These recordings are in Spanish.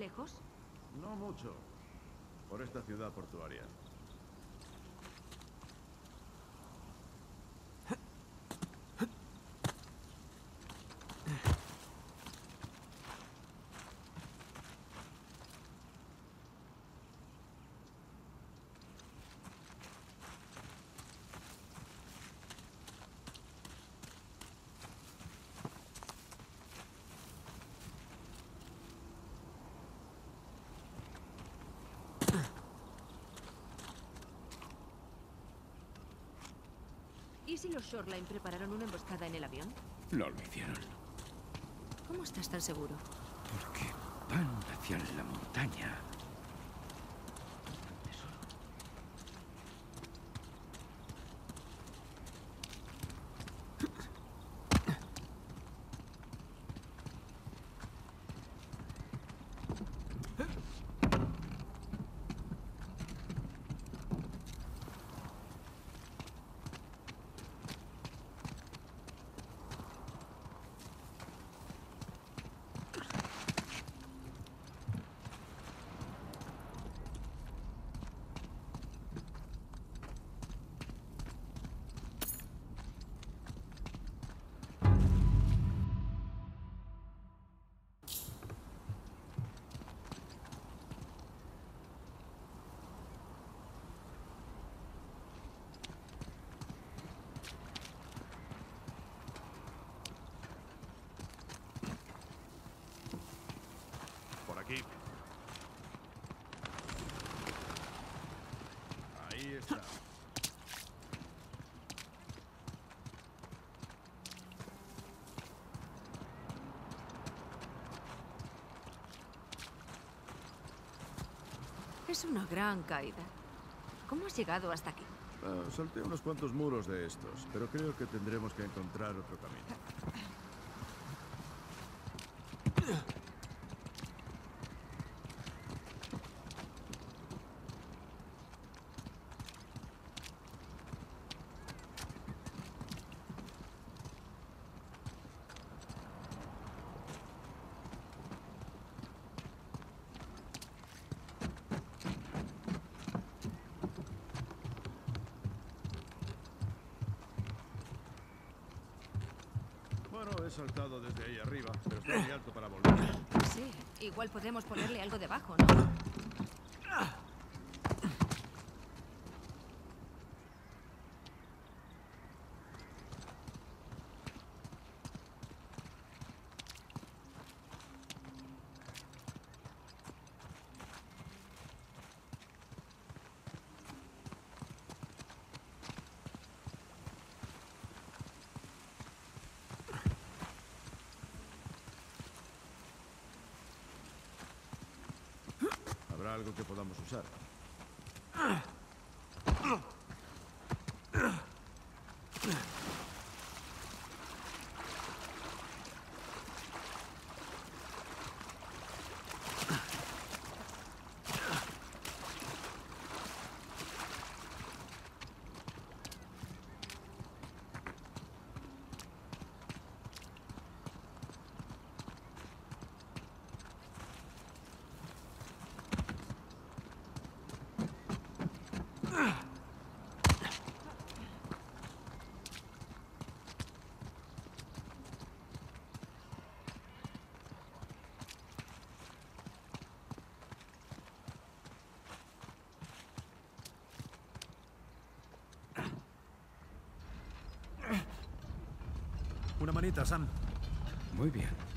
lejos? No mucho. Por esta ciudad portuaria. ¿Y si los Shoreline prepararon una emboscada en el avión? No lo hicieron. ¿Cómo estás tan seguro? Porque van hacia la montaña. Por aquí. Ahí está. Es una gran caída. ¿Cómo has llegado hasta aquí? Ah, salté unos cuantos muros de estos, pero creo que tendremos que encontrar otro camino. Bueno, saltado desde ahí arriba, pero está muy alto para volver. Sí, igual podemos ponerle algo debajo, ¿no? Habrá algo que podamos usar. Una manita, Sam. Muy bien.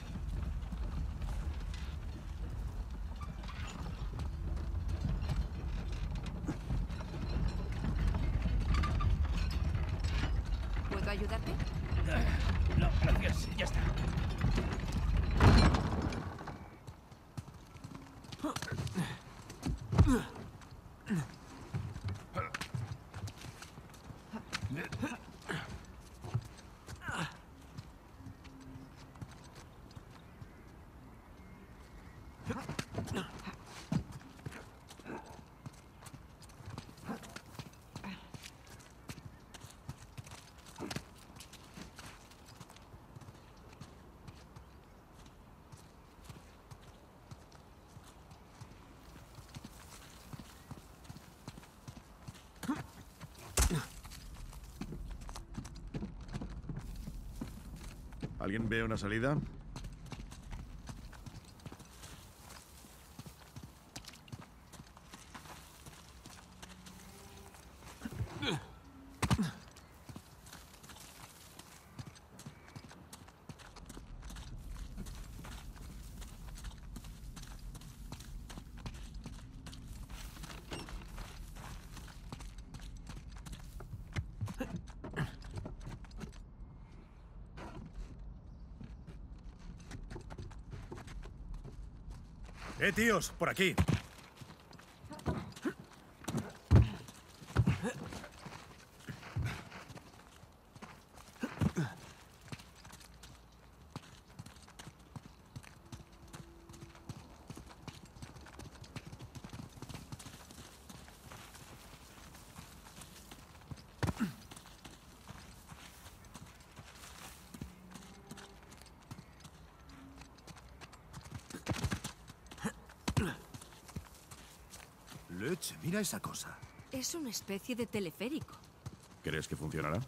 ¿Alguien ve una salida? Eh, tíos, por aquí. Leche, mira esa cosa. Es una especie de teleférico. ¿Crees que funcionará?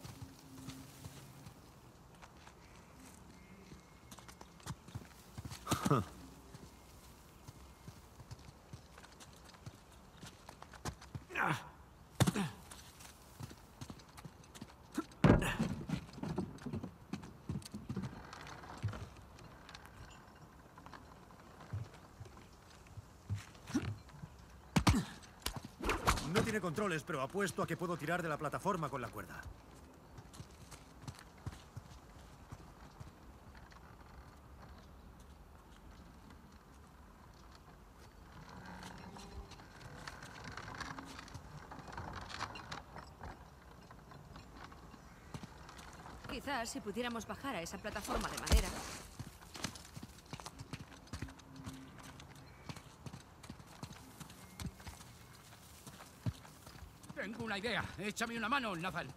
No tiene controles, pero apuesto a que puedo tirar de la plataforma con la cuerda. Quizás si pudiéramos bajar a esa plataforma de madera. Tengo una idea. Échame una mano, Nathan.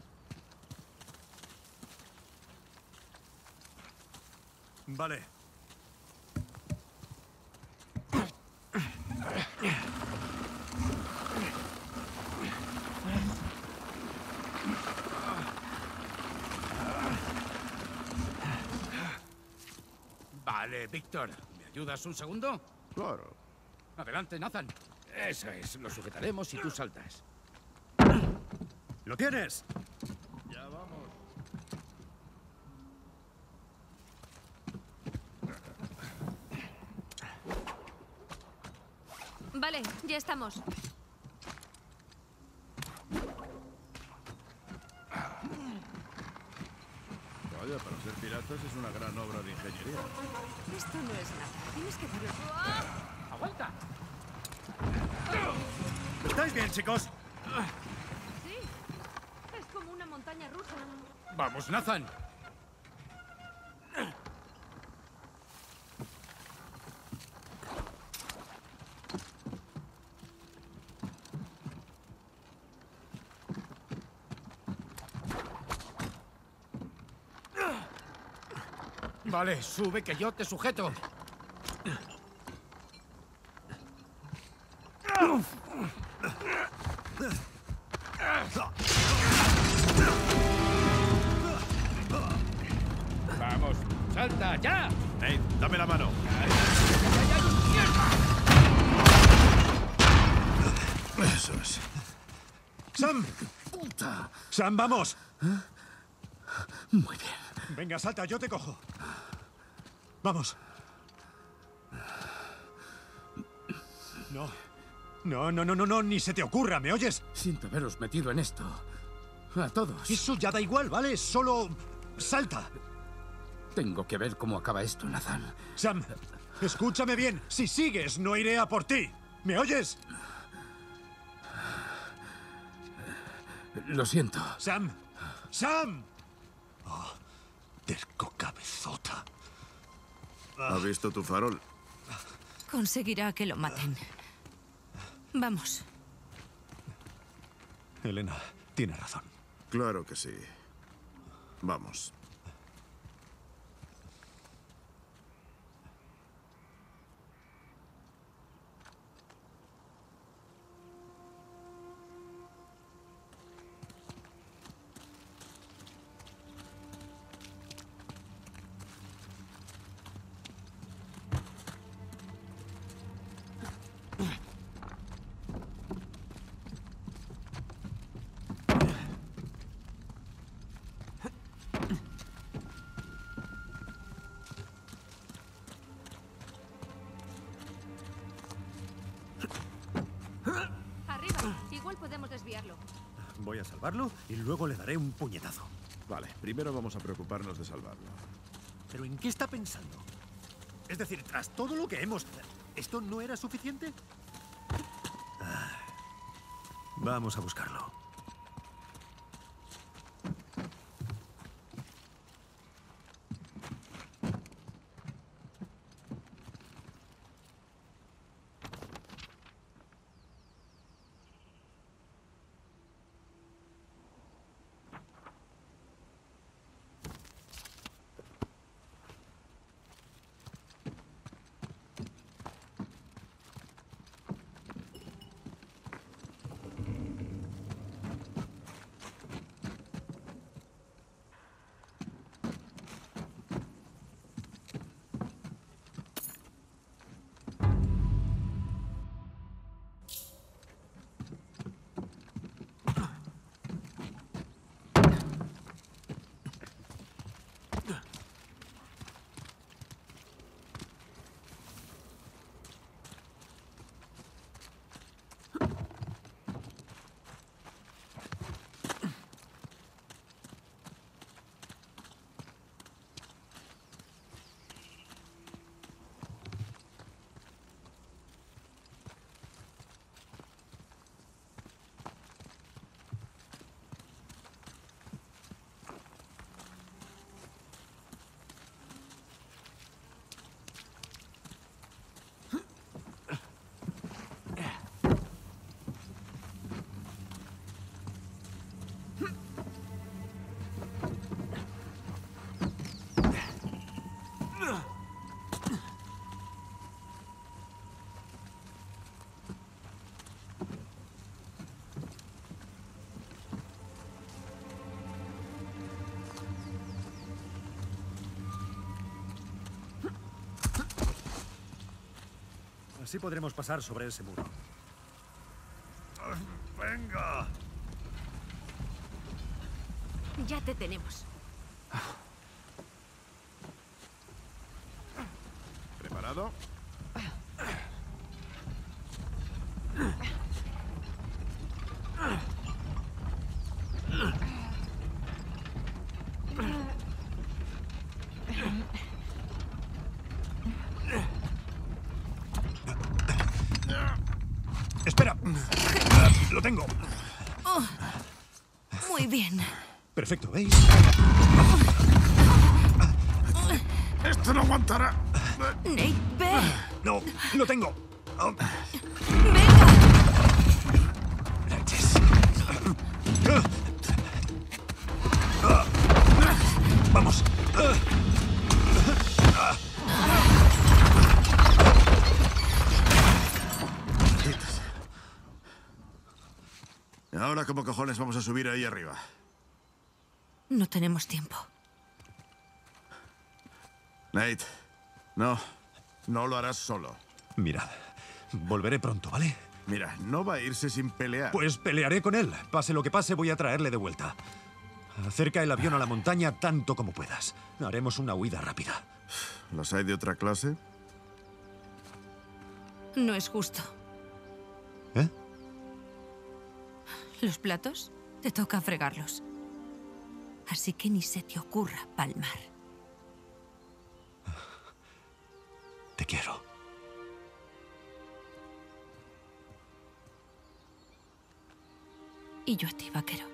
Vale. Vale, Víctor. ¿Me ayudas un segundo? Claro. Adelante, Nathan. Eso es. Lo sujetaremos y tú saltas. ¿Lo tienes? Ya vamos. Vale, ya estamos. Vaya, para ser piratas es una gran obra de ingeniería. Esto no es nada. Tienes que darlo. ¡Ah! ¡Aguanta! ¿Estáis bien, chicos? Sí. Es como una montaña rusa. ¡Vamos, Nathan! Vale, sube que yo te sujeto. ¡Sam, vamos! Muy bien. Venga, salta, yo te cojo. Vamos. No. No, no, no, no, no, ni se te ocurra, ¿me oyes? Siento haberos metido en esto. A todos. Eso ya da igual, ¿vale? Solo... Salta. Tengo que ver cómo acaba esto, Nathan. Sam, escúchame bien. Si sigues, no iré a por ti. ¿Me oyes? Lo siento. Sam. Sam. Oh, terco cabezota. ¿Has visto tu farol? Conseguirá que lo maten. Vamos. Elena, tiene razón. Claro que sí. Vamos. Desviarlo. Voy a salvarlo y luego le daré un puñetazo. Vale, primero vamos a preocuparnos de salvarlo. ¿Pero en qué está pensando? Es decir, tras todo lo que hemos... ¿Esto no era suficiente? Ah, Vamos a buscarlo. Así podremos pasar sobre ese muro. ¡Venga! Ya te tenemos. ¿Preparado? ¡Espera! ¡Lo tengo! Muy bien. Perfecto, ¿veis? ¡Esto no aguantará! Nate, ve. No, lo tengo. Oh, Venga. leches. Vamos. Ahora, ¿cómo cojones vamos a subir ahí arriba? No tenemos tiempo. Nate, no. No lo harás solo. Mirad, volveré pronto, ¿vale? Mira, no va a irse sin pelear. Pues pelearé con él. Pase lo que pase, voy a traerle de vuelta. Acerca el avión a la montaña tanto como puedas. Haremos una huida rápida. ¿Los hay de otra clase? No es justo. ¿Eh? Los platos, te toca fregarlos. Así que ni se te ocurra palmar. Te quiero. Y yo a ti, vaquero.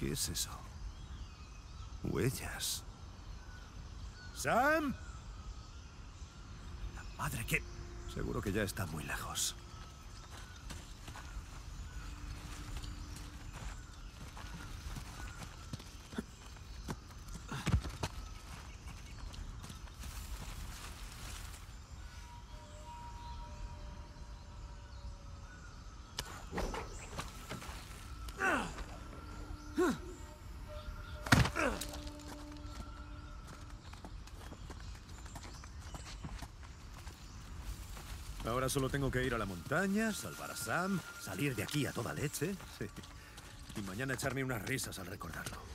¿Qué es eso? Huellas. ¡Sam! La madre que... Seguro que ya está muy lejos. Ahora solo tengo que ir a la montaña, salvar a Sam, salir de aquí a toda leche. Sí. Y mañana echarme unas risas al recordarlo.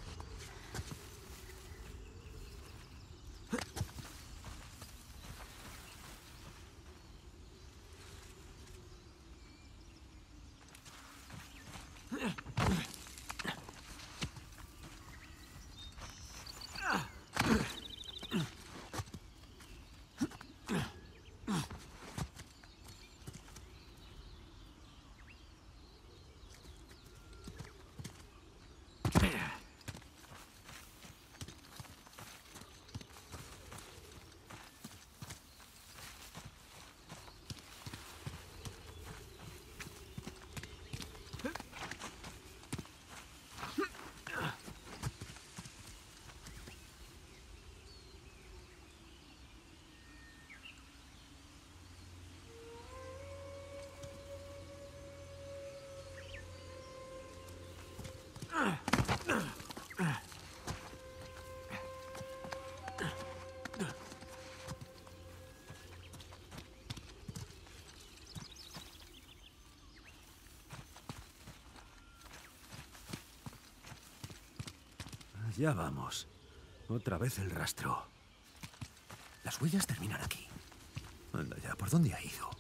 Ya vamos. Otra vez el rastro. Las huellas terminan aquí. Anda ya, ¿por dónde ha ido?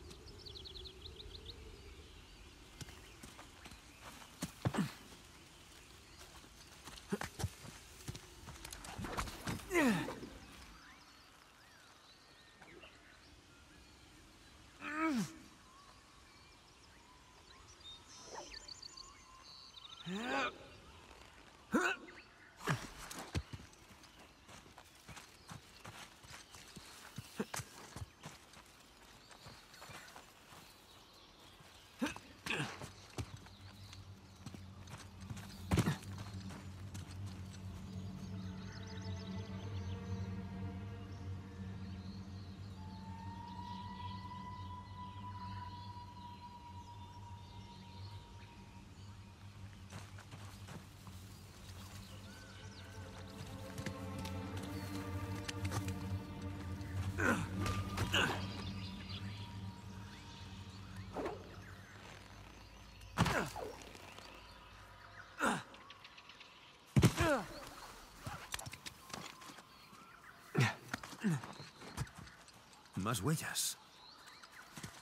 Más huellas.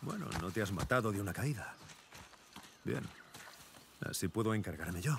Bueno, no te has matado de una caída. Bien. Así puedo encargarme yo.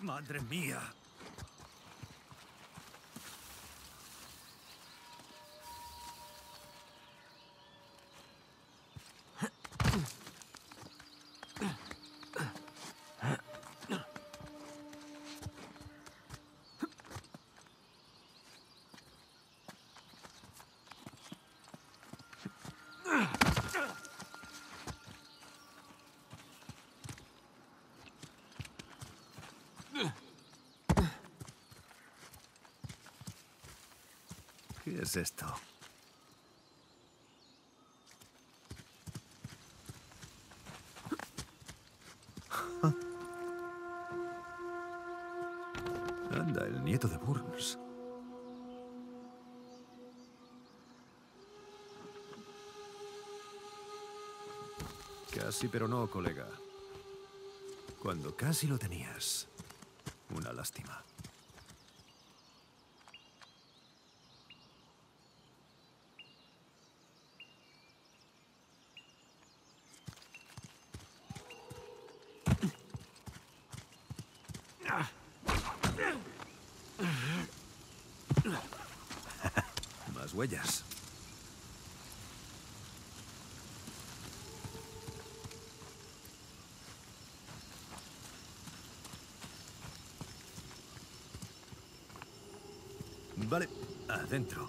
Madre mía. ¿Qué es esto? Anda, el nieto de Burns. Casi, pero no, colega. Cuando casi lo tenías. Una lástima. Más huellas. Vale, adentro.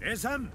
¡Eh, Sam!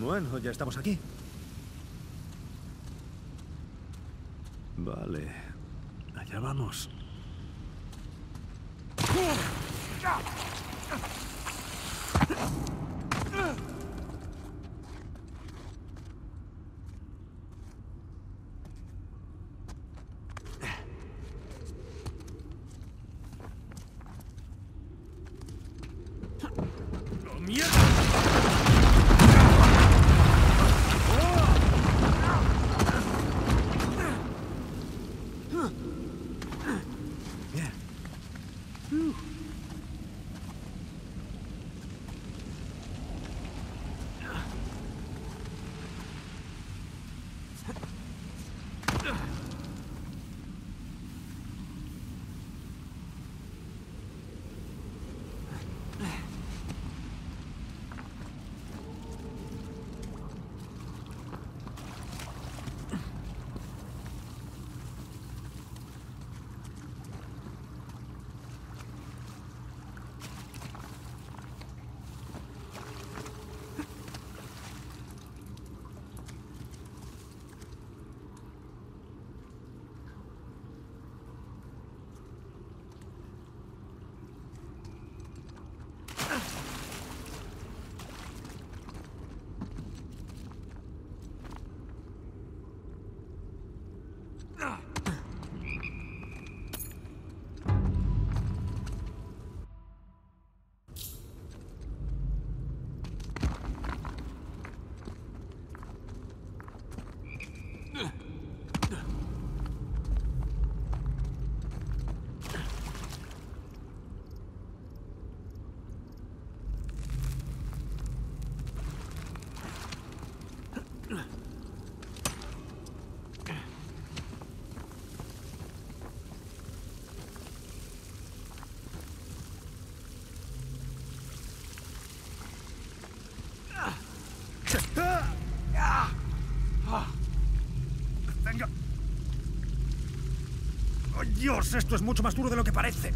Bueno, ya estamos aquí. Dios! Esto es mucho más duro de lo que parece.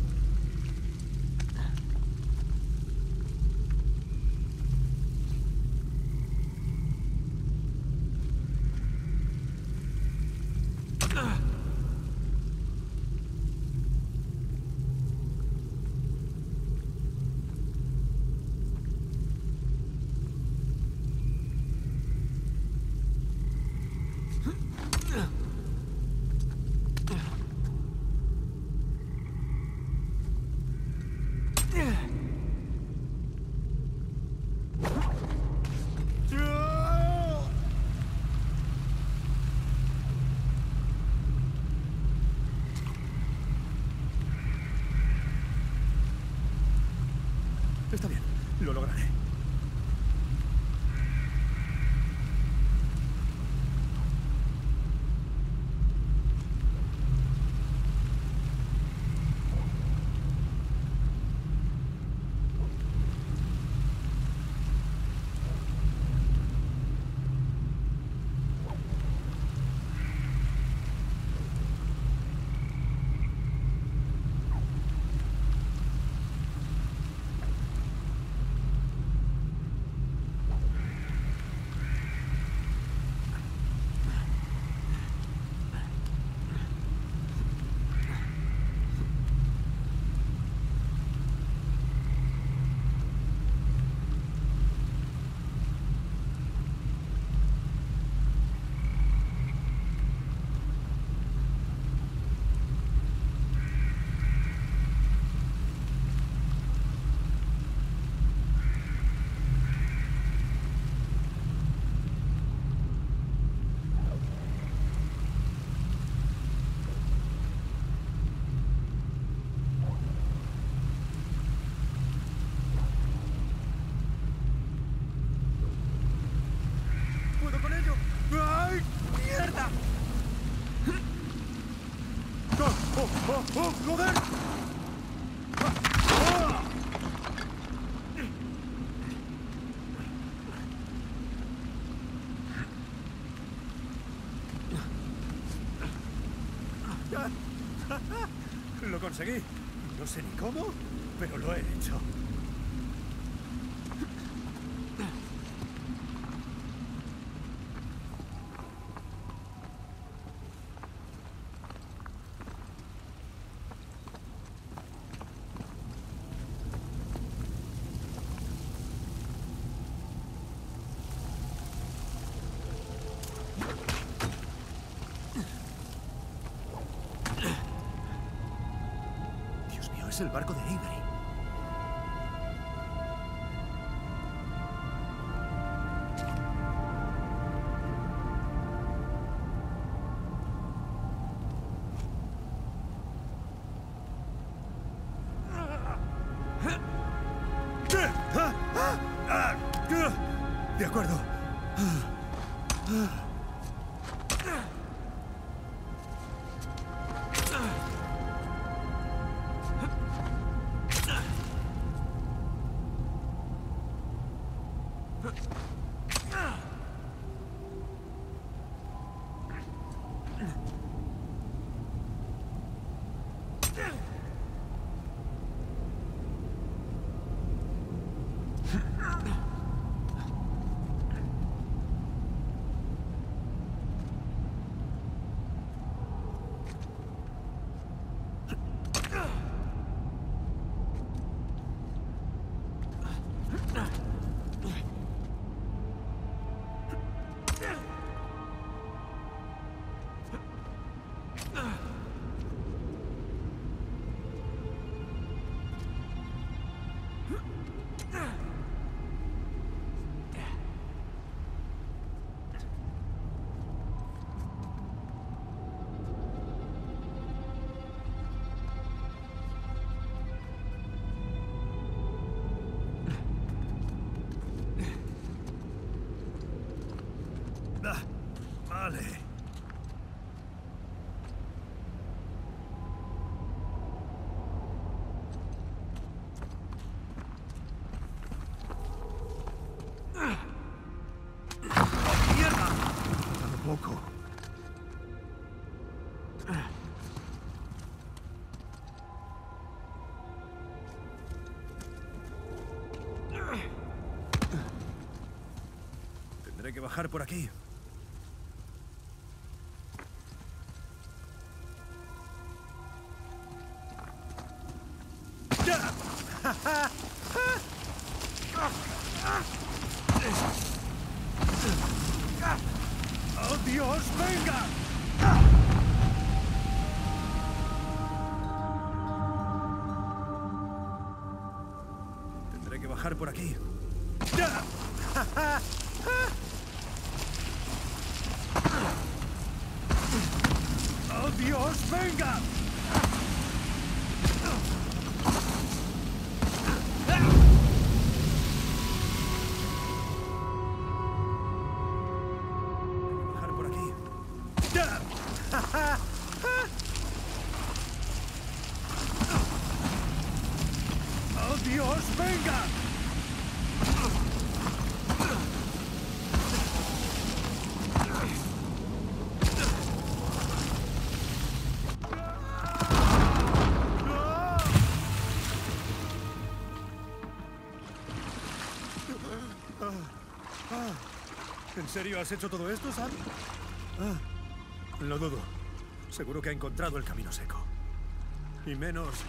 Lo conseguí. No sé ni cómo, pero lo he hecho. Dios mío, es el barco de Tendré que bajar por aquí. Por aquí. ¡Oh, Dios! ¡Venga! bajar por aquí. ¡Oh, Dios! ¡Venga! ¿En serio has hecho todo esto, Sam? Ah, lo dudo. Seguro que ha encontrado el camino seco. Y menos...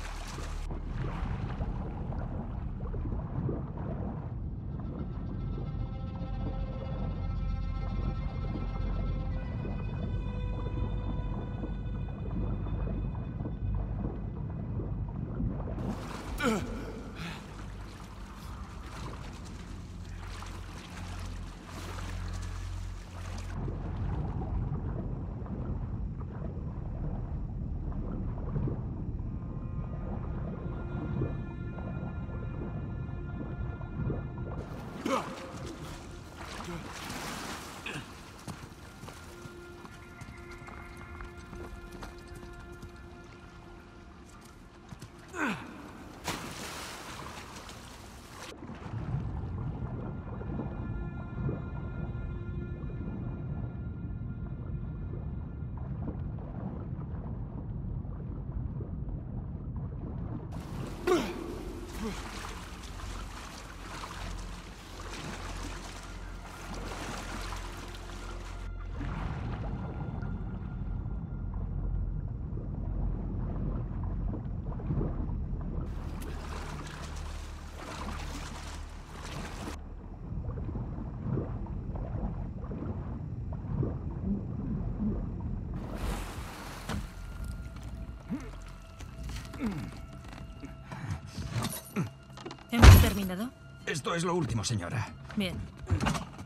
terminado? Esto es lo último, señora. Bien.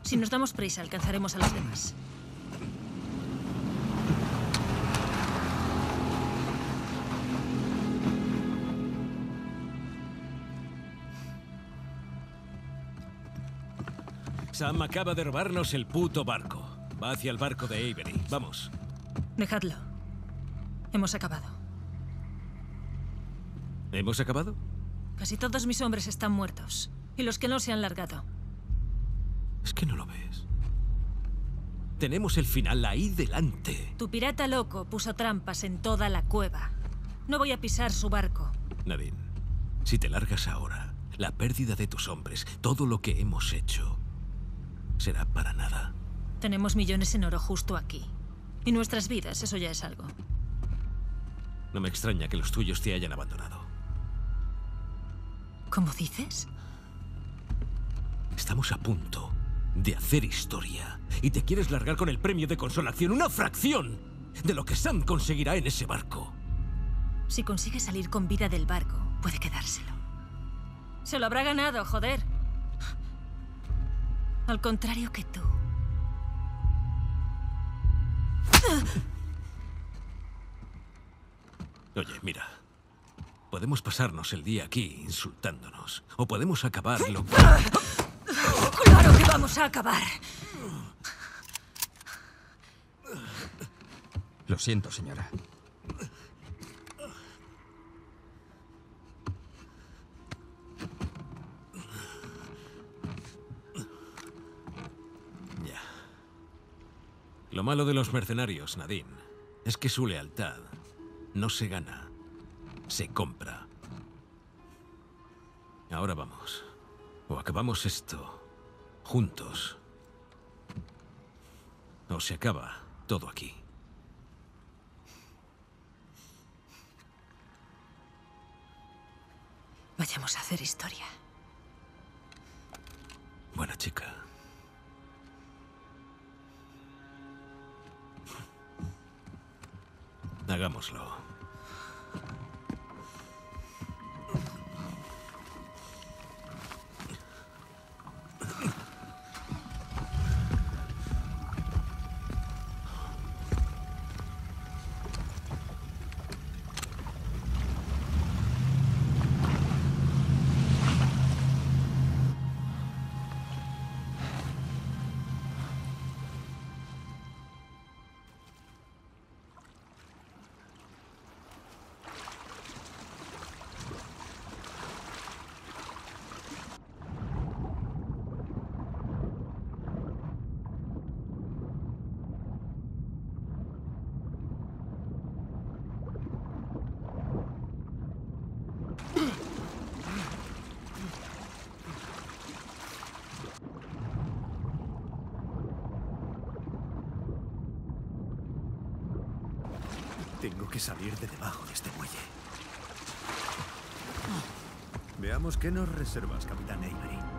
Si nos damos prisa, alcanzaremos a los demás. Sam acaba de robarnos el puto barco. Va hacia el barco de Avery. Vamos. Dejadlo. Hemos acabado. ¿Hemos acabado? Casi todos mis hombres están muertos. Y los que no se han largado. Es que no lo ves. Tenemos el final ahí delante. Tu pirata loco puso trampas en toda la cueva. No voy a pisar su barco. Nadine, si te largas ahora, la pérdida de tus hombres, todo lo que hemos hecho, será para nada. Tenemos millones en oro justo aquí. Y nuestras vidas, eso ya es algo. No me extraña que los tuyos te hayan abandonado. ¿Cómo dices? Estamos a punto de hacer historia. Y te quieres largar con el premio de consolación, una fracción de lo que Sam conseguirá en ese barco. Si consigue salir con vida del barco, puede quedárselo. Se lo habrá ganado, joder. Al contrario que tú. Oye, mira. Podemos pasarnos el día aquí insultándonos. O podemos acabarlo. ¡Claro que vamos a acabar! Lo siento, señora. Ya. Lo malo de los mercenarios, Nadine, es que su lealtad no se gana, se compra. Ahora vamos. O acabamos esto juntos. O se acaba todo aquí. Vayamos a hacer historia. Buena chica. Hagámoslo. Que salir de debajo de este muelle. Veamos qué nos reservas, Capitán Avery.